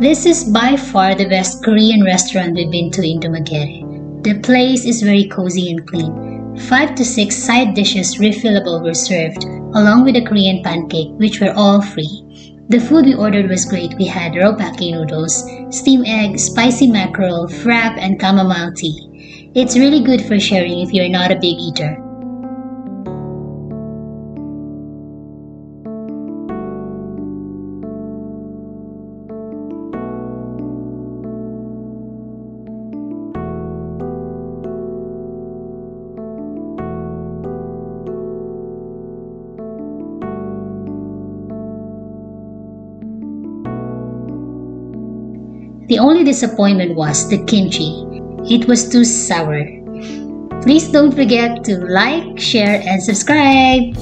This is by far the best Korean restaurant we've been to in Dumaguete. The place is very cozy and clean. Five to six side dishes refillable were served, along with a Korean pancake, which were all free. The food we ordered was great. We had robakki noodles, steamed egg, spicy mackerel, frap, and chamomile tea. It's really good for sharing if you're not a big eater. The only disappointment was the kimchi. It was too sour. Please don't forget to like, share, and subscribe.